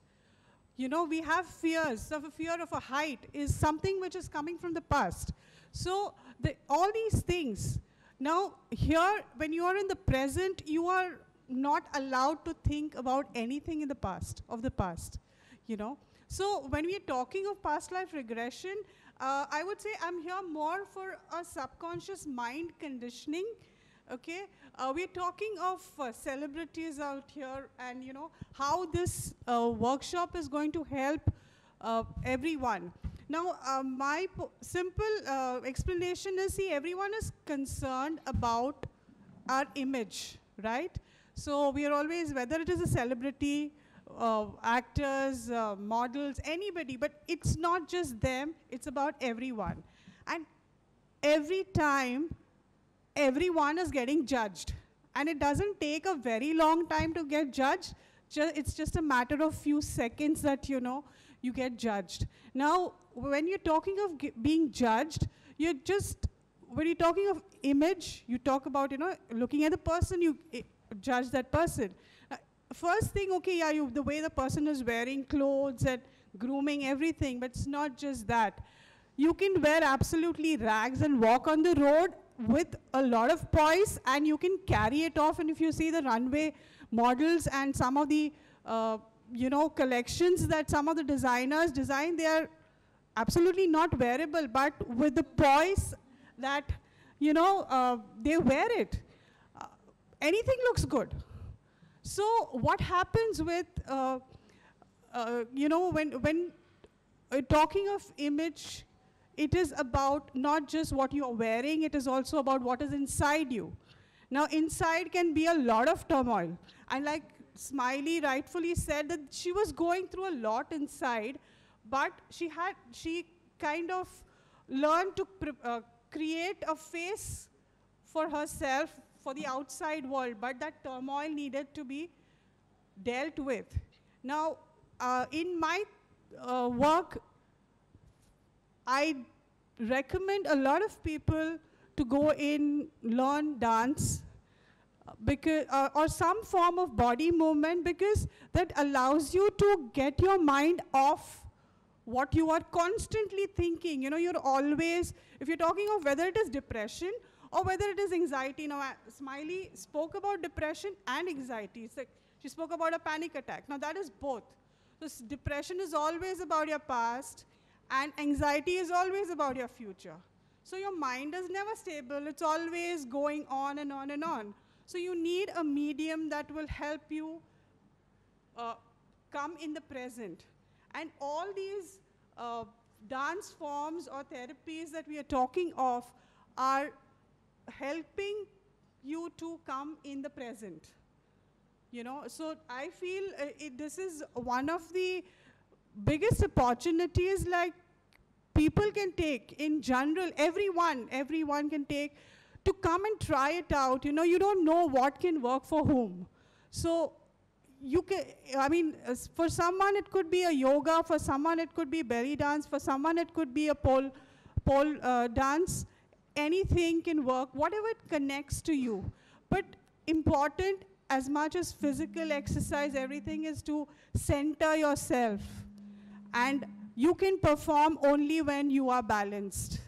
You know, we have fears. A fear of a height is something which is coming from the past. So the, all these things. Now, here, when you are in the present, you are not allowed to think about anything in the past, of the past, you know. So when we are talking of past life regression, uh, I would say I'm here more for a subconscious mind conditioning okay? Uh, we're talking of uh, celebrities out here and, you know, how this uh, workshop is going to help uh, everyone. Now, uh, my simple uh, explanation is, see, everyone is concerned about our image, right? So we are always, whether it is a celebrity, actors, models, anybody, but it's not just them, it's about everyone. And every time everyone is getting judged. And it doesn't take a very long time to get judged. Just, it's just a matter of few seconds that, you know, you get judged. Now, when you're talking of being judged, you're just, when you're talking of image, you talk about, you know, looking at the person, you eh, judge that person. Uh, first thing, okay, yeah, you, the way the person is wearing clothes and grooming, everything, but it's not just that. You can wear absolutely rags and walk on the road with a lot of poise and you can carry it off. And if you see the runway models and some of the, uh, you know, collections that some of the designers design, they are absolutely not wearable, but with the poise that, you know, uh, they wear it. Uh, anything looks good. So what happens with, uh, uh, you know, when, when uh, talking of image it is about not just what you're wearing, it is also about what is inside you. Now, inside can be a lot of turmoil. And like Smiley rightfully said that she was going through a lot inside, but she had, she kind of learned to uh, create a face for herself, for the outside world, but that turmoil needed to be dealt with. Now, uh, in my uh, work, I recommend a lot of people to go in, learn dance, because, uh, or some form of body movement because that allows you to get your mind off what you are constantly thinking. You know, you're always, if you're talking of whether it is depression or whether it is anxiety. Now, Smiley spoke about depression and anxiety. Like she spoke about a panic attack. Now, that is both. So, depression is always about your past, and anxiety is always about your future. So your mind is never stable. It's always going on and on and on. So you need a medium that will help you uh, come in the present. And all these uh, dance forms or therapies that we are talking of are helping you to come in the present. You know, so I feel uh, it, this is one of the biggest opportunities like people can take in general, everyone, everyone can take to come and try it out. You know, you don't know what can work for whom. So you can, I mean, for someone it could be a yoga, for someone it could be belly dance, for someone it could be a pole, pole uh, dance. Anything can work, whatever it connects to you. But important as much as physical exercise, everything is to center yourself and you can perform only when you are balanced.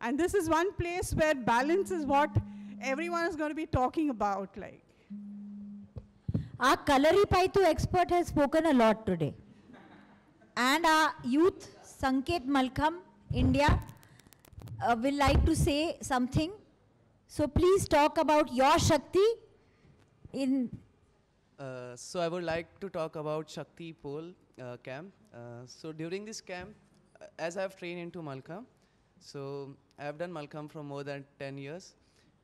And this is one place where balance is what everyone is going to be talking about. Like, our Kalaripayattu expert has spoken a lot today. And our youth, Sanket Malkham, India, uh, will like to say something. So please talk about your Shakti in... Uh, so I would like to talk about Shakti Pole uh, camp. Uh, so during this camp, uh, as I have trained into Malkam, so I have done Malkam for more than 10 years.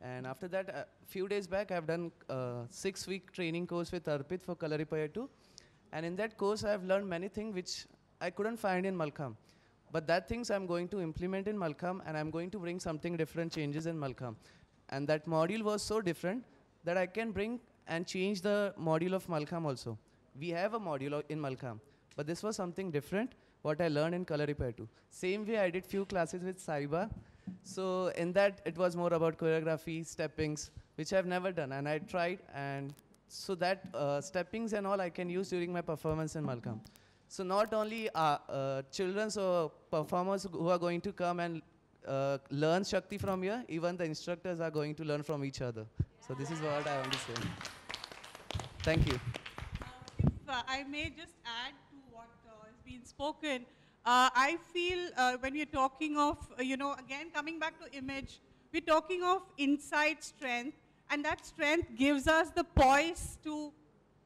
And after that, a few days back, I have done uh, six-week training course with Arpit for Kalaripaya 2. And in that course, I have learned many things which I couldn't find in Malkam. But that things I'm going to implement in Malkam, and I'm going to bring something different changes in Malkam. And that module was so different that I can bring and change the module of Malkam also. We have a module in Malkam, but this was something different, what I learned in 2. Same way I did few classes with Saiba. So in that, it was more about choreography, steppings, which I've never done, and I tried, and so that uh, steppings and all I can use during my performance in Malkam. So not only uh, uh, children or performers who are going to come and uh, learn Shakti from here, even the instructors are going to learn from each other. So this is what I want to say. Thank you. If uh, I may just add to what uh, has been spoken, uh, I feel uh, when we're talking of, uh, you know, again coming back to image, we're talking of inside strength, and that strength gives us the poise to,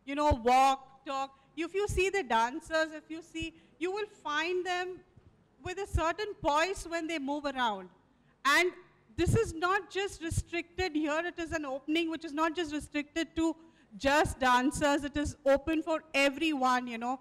you know, walk, talk. If you see the dancers, if you see, you will find them with a certain poise when they move around. And this is not just restricted here, it is an opening which is not just restricted to just dancers, it is open for everyone, you know,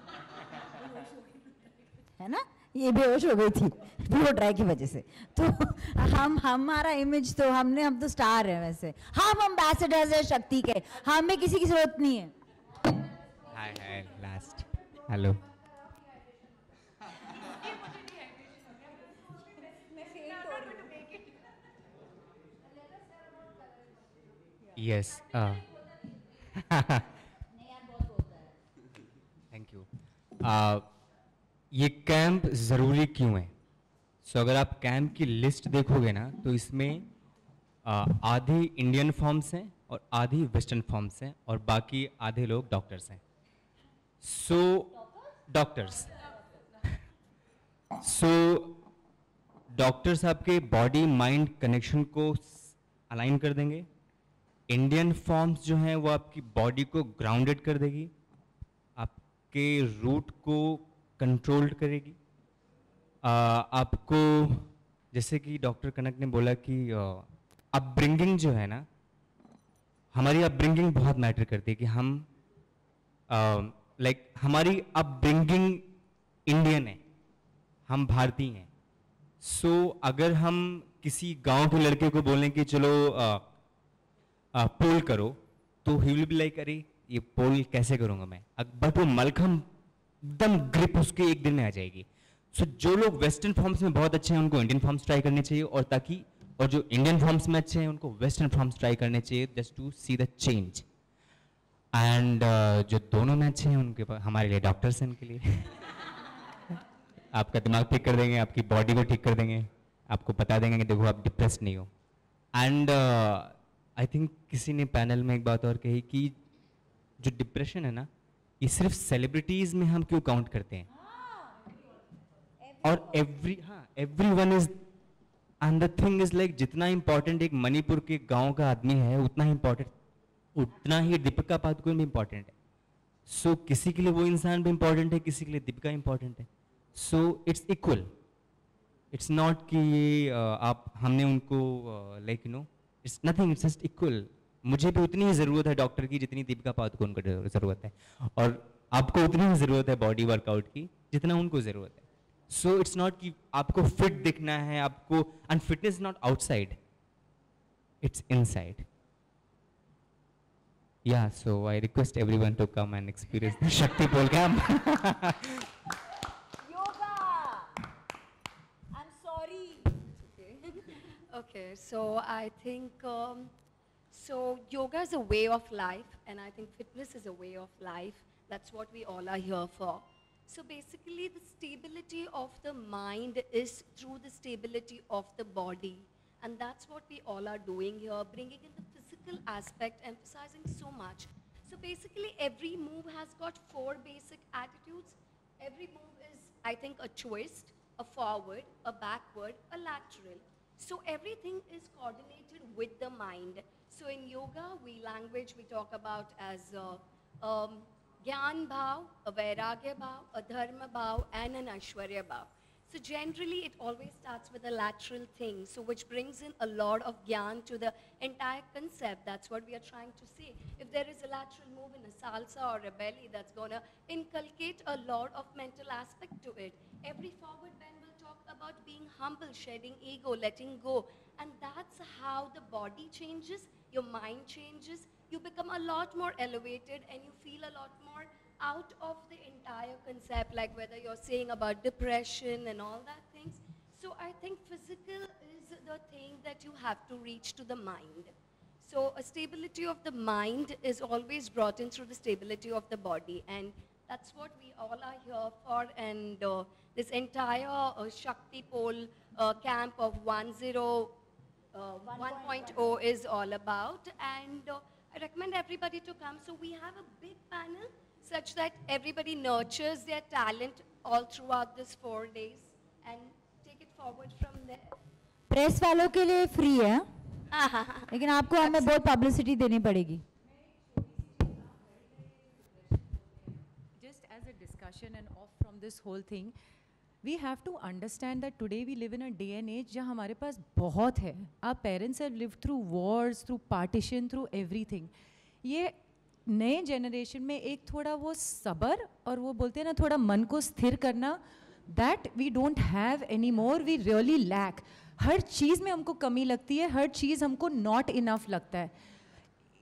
है ना? ये बेहोश हो गई थी blow dry की वजह से। तो हम, हमारा इमेज तो हमने, हम तो स्टार है वैसे। हम एम्बेसडर्स है, शक्ति के। हमें किसी की ज़रूरत नहीं है। Hi hi last hello yes thank you ये कैंप ज़रूरी क्यों है? सो अगर आप कैंप की लिस्ट देखोगे ना तो इसमें आधी इंडियन फॉर्म्स हैं और आधी वेस्टर्न फॉर्म्स हैं और बाकी आधे लोग डॉक्टर्स हैं। सो डॉक्टर्स सो डॉक्टर्स आपके बॉडी माइंड कनेक्शन को अलाइन कर देंगे। इंडियन फॉर्म्स जो हैं, वो आपकी बॉडी को ग्राउंडेड कर देगी। आपके रूट को कंट्रोल्ड करेगी। आ, आपको जैसे कि डॉक्टर कनक ने बोला कि अपब्रिंगिंग जो है ना हमारी अपब्रिंगिंग बहुत मैटर करती है कि हम लाइक हमारी अपब्रिंगिंग इंडियन है हम भारतीय हैं। सो so, अगर हम किसी गाँव के लड़के को बोलें कि चलो आ, आ, पोल करो तो ही विल बी लाइक अरे ये पोल कैसे करूँगा मैं? बट वो मलखम एकदम ग्रिप उसके एक दिन में आ जाएगी। सो so, जो लोग वेस्टर्न फॉर्म्स में बहुत अच्छे हैं उनको इंडियन फॉर्म्स ट्राई करने चाहिए और ताकि और जो इंडियन फॉर्म्स में अच्छे हैं उनको वेस्टर्न फॉर्म्स ट्राई करने चाहिए just to see the change and जो दोनों में अच्छे हैं उनके पास हमारे लिए डॉक्टर्स हैं उनके लिए। आपका दिमाग ठीक कर देंगे आपकी बॉडी को ठीक कर देंगे आपको बता देंगे कि देखो आप डिप्रेस नहीं हो। एंड आई थिंक किसी ने पैनल में एक बात और कही कि जो डिप्रेशन है ना ये सिर्फ़ सेलिब्रिटीज में हम क्यों काउंट करते हैं? और एवरी हाँ every one is and the thing is like जितना इंपॉर्टेंट एक मणिपुर के गाँव का आदमी है उतना ही इंपॉर्टेंट उतना ही दीपिका पादुकोण भी इंपॉर्टेंट है। सो so, किसी के लिए वो इंसान भी इंपॉर्टेंट है किसी के लिए दीपिका इंपॉर्टेंट है। So it's equal it's not कि ये आप हमने उनको like you know it's nothing it's just equal मुझे भी उतनी ही ज़रूरत है डॉक्टर की जितनी दीपिका पादुकोण को ज़रूरत है। और आपको उतनी ही ज़रूरत है बॉडी वर्कआउट की जितना उनको ज़रूरत है। सो इट्स नॉट कि आपको फिट दिखना है आपको and fitness not outside it's inside yeah so i request everyone to come and experience the shakti pole camp. [laughs] Yoga! I'm sorry. Okay, so I think um, so yoga is a way of life, and I think fitness is a way of life That's what we all are here for. So basically, the stability of the mind is through the stability of the body. And that's what we all are doing here, bringing in the physical aspect, emphasizing so much. So basically, every move has got four basic attitudes. Every move is, I think, a twist, a forward, a backward, a lateral. So everything is coordinated with the mind. So in yoga, we language we talk about as uh, um, Gyan Bhav, a Vairagya Bhav, a Dharma Bhav, and an Ashwarya Bhav. So generally, it always starts with a lateral thing, so which brings in a lot of gyan to the entire concept. That's what we are trying to say. If there is a lateral move in a salsa or a belly, that's going to inculcate a lot of mental aspect to it. Every forward bend will talk about being humble, shedding ego, letting go. And that's how the body changes, your mind changes, you become a lot more elevated and you feel a lot more out of the entire concept, like whether you're saying about depression and all that things. So I think physical is the thing that you have to reach to the mind. So a stability of the mind is always brought in through the stability of the body. And that's what we all are here for. And uh, this entire uh, Shakti Pole uh, camp of 10, uh, 1.0 is all about. And uh, I recommend everybody to come. So we have a big panel such that everybody nurtures their talent all throughout this four days and take it forward from there. Press वालों के लिए free है हाँ, हाँ, हाँ. लेकिन आपको हमें बहुत पब्लिसिटी देनी पड़ेगी just as a discussion and off from this whole thing, we have to understand that today we live in a day and age जहाँ हमारे पास बहुत है। आप parents have live through wars through partition through everything ये नए generation में एक थोड़ा वो सबर और वो बोलते हैं ना, थोड़ा मन को स्थिर करना that we don't have any more we really lack हर चीज़ में हमको कमी लगती है, हर चीज़ हमको नॉट इनफ लगता है।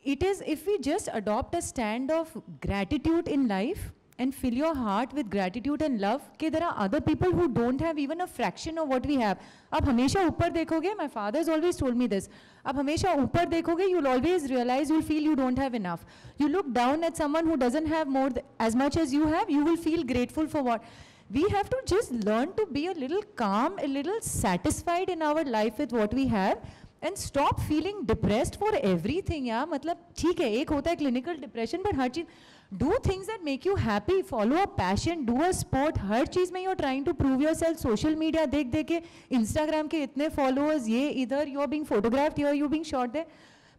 It is if we just adopt a stand of gratitude in life and fill your heart with gratitude and love कि there are other people who don't have even a fraction of what we have आप हमेशा ऊपर देखोगे my father has always told me this आप हमेशा ऊपर देखोगे you'll always realize you'll feel you don't have enough you look down at someone who doesn't have more th- as much as you have you will feel grateful for what we have to just learn to be a little calm a little satisfied in our life with what we have and stop feeling depressed for everything यार मतलब ठीक है, एक होता है clinical depression but हर चीज़ do things that make you happy follow a passion do a sport हर चीज़ में you are trying to prove yourself social media देख देख के इंस्टाग्राम के इतने फॉलोअर्स ये इधर you are being photographed are you being shot दे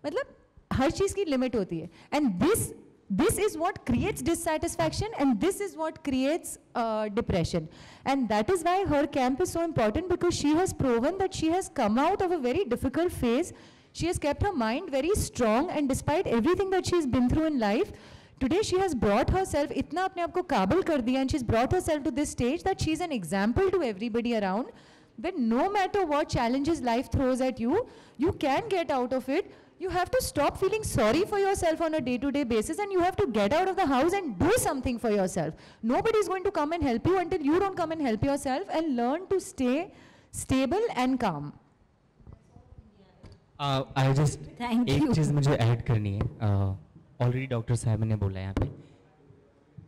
मतलब हर चीज़ की लिमिट होती है. And this this is what creates dissatisfaction and this is what creates uh, depression. And that is why her camp is so important because she has proven that she has come out of a very difficult phase. She has kept her mind very strong and despite everything that she has been through in life, today she has brought herself, itna apne aapko kabil kar diya and she's brought herself to this stage that she's an example to everybody around that no matter what challenges life throws at you, you can get out of it you have to stop feeling sorry for yourself on a day to day basis and you have to get out of the house and do something for yourself. Nobody is going to come and help you until you don't come and help yourself and learn to stay stable and calm. I just Thank एक. चीज़ मुझे add करनी है already doctor साहब ने बोला यहाँ पे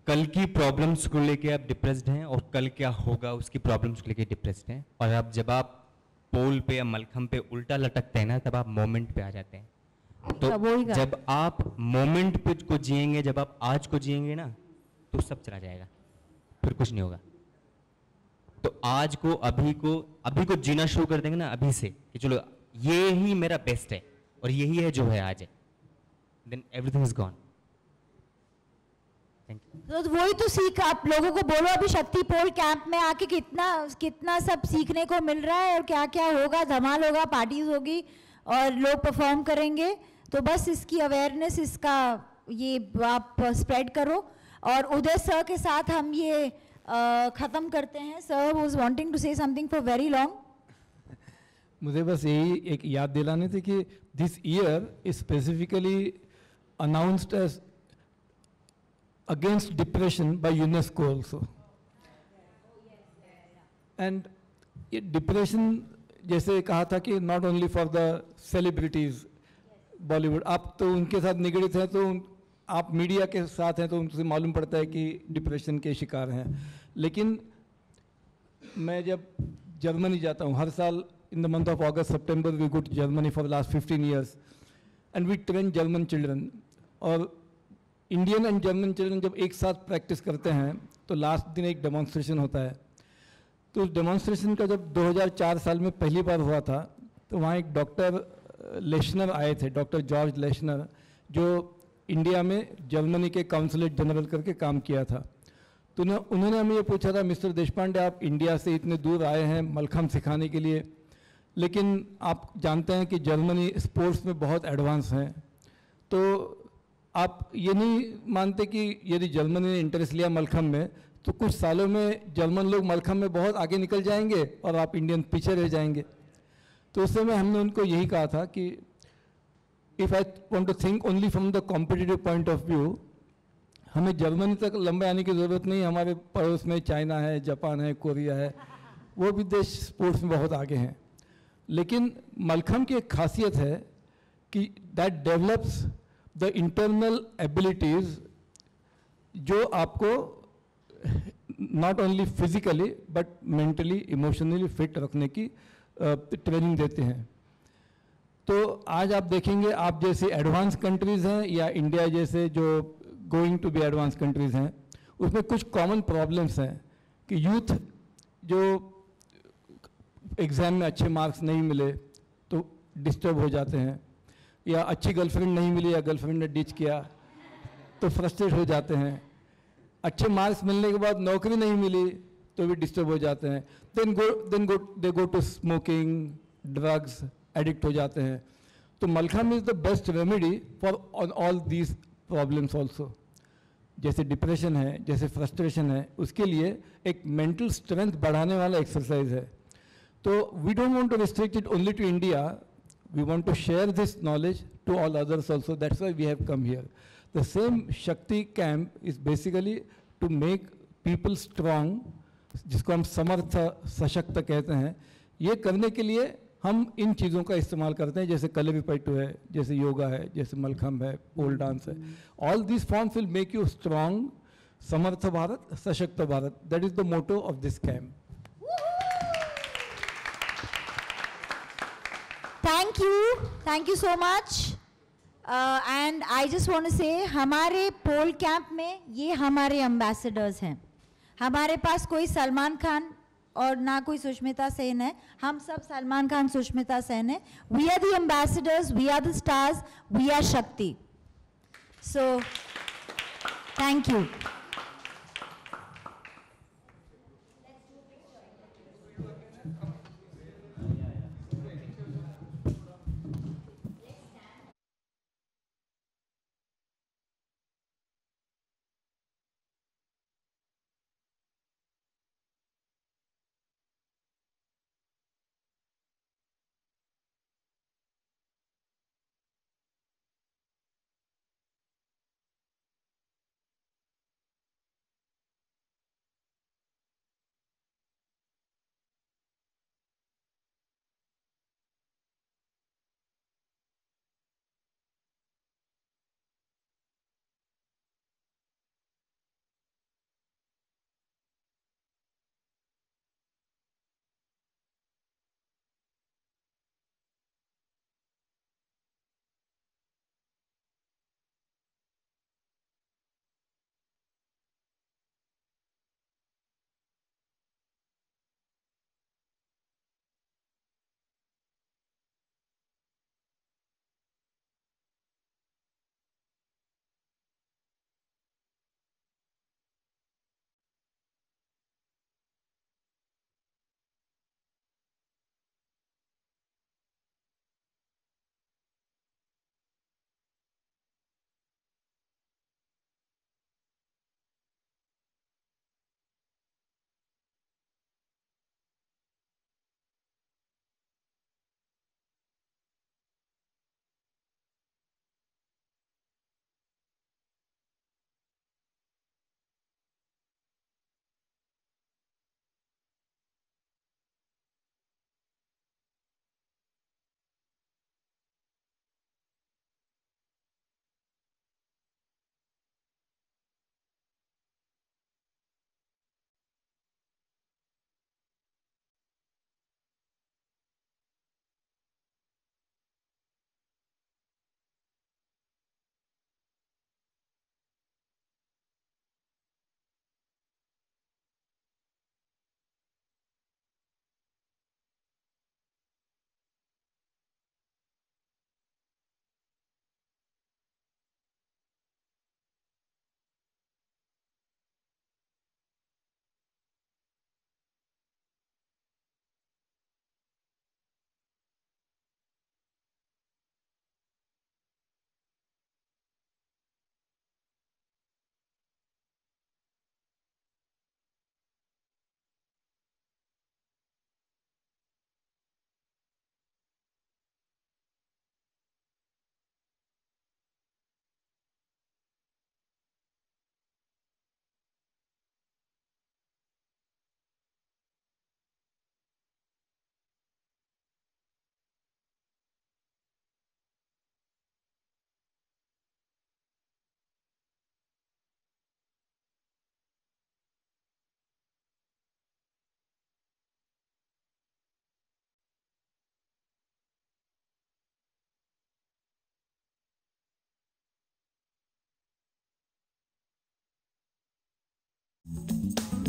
कल की प्रॉब्लम्स को लेके आप डिप्रेस्ड हैं और कल क्या होगा उसकी प्रॉब्लम्स को लेके डिप्रेस्ड हैं और अब जब आप पोल पे या मलखम पे उल्टा लटकते हैं ना तब आप मोमेंट पे आ जाते हैं तो जब आप मोमेंट पे को जिएँगे जब आप आज को जिएँगे ना तो सब चला जाएगा। फिर कुछ नहीं होगा। तो आज को अभी को अभी को जीना शुरू कर देंगे ना अभी से कि चलो ये ही मेरा बेस्ट है और यही है जो है आज है। Then everything is gone thank you तो वही तो सीख आप लोगों को बोलो अभी शक्ति पोल कैंप में आके कितना कितना सब सीखने को मिल रहा है और क्या क्या होगा धमाल होगा पार्टीज़ होगी और लोग परफॉर्म करेंगे। तो बस इसकी अवेयरनेस इसका ये आप स्प्रेड करो और उदय सर के साथ हम ये खत्म करते हैं। Sir was wanting to say something for very long मुझे बस यही एक याद दिलाने थे कि this year is specifically announced against depression by UNESCO also and ये डिप्रेशन जैसे कहा था कि not only for the celebrities Bollywood, आप तो उनके साथ निगड़ित हैं तो आप मीडिया के साथ हैं तो उनसे मालूम पड़ता है कि डिप्रेशन के शिकार हैं। लेकिन मैं जब जर्मनी जाता हूँ, हर साल in the month of August September, we good Germany for last fifteen years and we train German children. और इंडियन एंड जर्मन चिल्ड्रन जब एक साथ प्रैक्टिस करते हैं तो लास्ट दिन एक डेमोन्स्ट्रेशन होता है। तो उस डेमोन्स्ट्रेशन का जब 2004 साल में पहली बार हुआ था तो वहाँ एक डॉक्टर लेशनर आए थे, डॉक्टर जॉर्ज लेशनर, जो इंडिया में जर्मनी के काउंसलेट जनरल करके काम किया था। तो उन्होंने हमें ये पूछा था, मिस्टर देशपांडे, आप इंडिया से इतने दूर आए हैं मलखम सिखाने के लिए, लेकिन आप जानते हैं कि जर्मनी स्पोर्ट्स में बहुत एडवांस हैं। तो आप ये नहीं मानते कि यदि जर्मनी ने इंटरेस्ट लिया मलखम में तो कुछ सालों में जर्मन लोग मलखम में बहुत आगे निकल जाएँगे और आप इंडियन पीछे रह जाएँगे? तो उस समय हमने उनको यही कहा था कि if I want to think only from the competitive point of view हमें जर्मनी तक लंबे आने की ज़रूरत नहीं, हमारे पड़ोस में चाइना है, जापान है, कोरिया है, वो भी देश स्पोर्ट्स में बहुत आगे हैं। लेकिन मलखम की एक खासियत है कि that develops the internal abilities जो आपको not only physically but mentally emotionally fit रखने की ट्रेनिंग देते हैं। तो आज आप देखेंगे, आप जैसे एडवांस कंट्रीज़ हैं या इंडिया जैसे जो going to be advance countries हैं, उसमें कुछ कॉमन प्रॉब्लम्स हैं कि यूथ जो एग्ज़ाम में अच्छे मार्क्स नहीं मिले तो डिस्टर्ब हो जाते हैं। या अच्छी गर्लफ्रेंड नहीं मिली या गर्लफ्रेंड ने डिच किया तो फ्रस्ट्रेट हो जाते हैं। अच्छे मार्क्स मिलने के बाद नौकरी नहीं मिली तो भी डिस्टर्ब हो जाते हैं। Then go then go they go to smoking drugs addict हो जाते हैं। तो mallakhamb is the best remedy for all these problems also जैसे डिप्रेशन है जैसे फ्रस्ट्रेशन है उसके लिए एक मेंटल स्ट्रेंथ बढ़ाने वाला एक्सरसाइज है। तो we don't want to restrict it only to India we want to share this knowledge to all others also. That's why we have come here the same Shakti camp is basically to make people strong, जिसको हम समर्थ सशक्त कहते हैं, ये करने के लिए हम इन चीज़ों का इस्तेमाल करते हैं, जैसे कलरीपट्टू है, जैसे योगा है, जैसे मलखम्ब है पोल डांस है। All this forms will make you strong समर्थ भारत, सशक्त Bharat. That is the motto of this camp thank you thank you so much and I just want to say हमारे पोल कैंप में ये हमारे एम्बेसडर्स हैं। हमारे पास कोई सलमान खान और ना कोई सुष्मिता सेन है। हम सब सलमान खान, सुष्मिता सेन है। We are the ambassadors we are the stars we are Shakti so thank you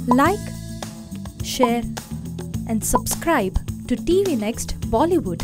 Like, share, and subscribe to TV Next Bollywood.